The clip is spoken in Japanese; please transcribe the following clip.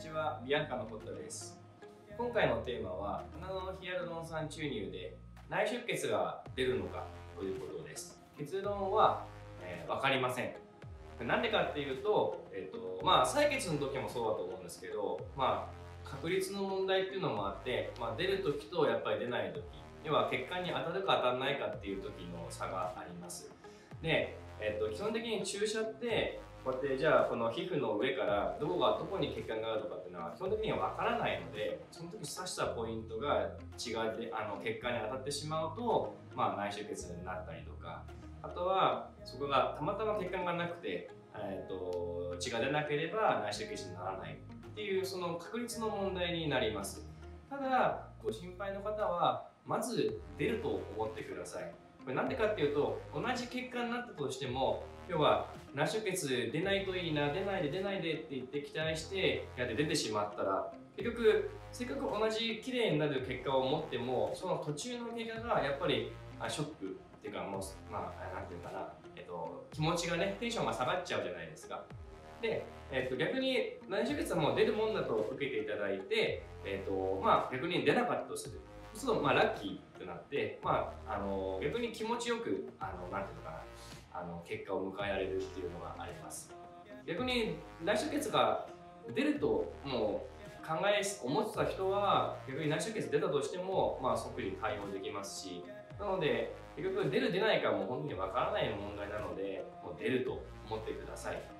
ちはビアンカのホットです。今回のテーマは鼻のヒアルロン酸注入で内出血が出るのかということです。結論は、えー、分かりません。なんでかっていうと、えーとまあ、採血の時もそうだと思うんですけど、まあ、確率の問題っていうのもあって、まあ、出る時とやっぱり出ない時。要は血管に当たるか当たらないかっていう時の差があります。で、えーと、基本的に注射ってこうやってじゃあこの皮膚の上からどこがどこに血管があるとかっていうのは基本的には分からないのでその時刺したポイントが違ってあの血管に当たってしまうと、まあ、内出血になったりとか。あとはそこがたまたま血管がなくて、えーと、血が出なければ内出血にならないっていうその確率の問題になります。ただご心配の方はまず出ると思ってください。これなんでかっていうと同じ結果になったとしても要は内出血出ないといいな出ないで出ないでって言って期待してやって出てしまったら結局せっかく同じ綺麗になる結果を持ってもその途中の結果がやっぱりショックっていうかもうまあなんていうかな、えっと、気持ちがねテンションが下がっちゃうじゃないですか。で、えっと、逆に内出血はもう出るもんだと受けていただいて、えっとまあ、逆に出なかったとする。そうするとまあラッキーってなって、まあ、あの逆に気持ちよくあのなんていうのかなあの結果を迎えられるっていうのがあります。逆に内出血が出るともう考え思ってた人は逆に内出血出たとしても、まあ、即時対応できますし。なので結局出る出ないかも本当にわからない問題なのでもう出ると思ってください。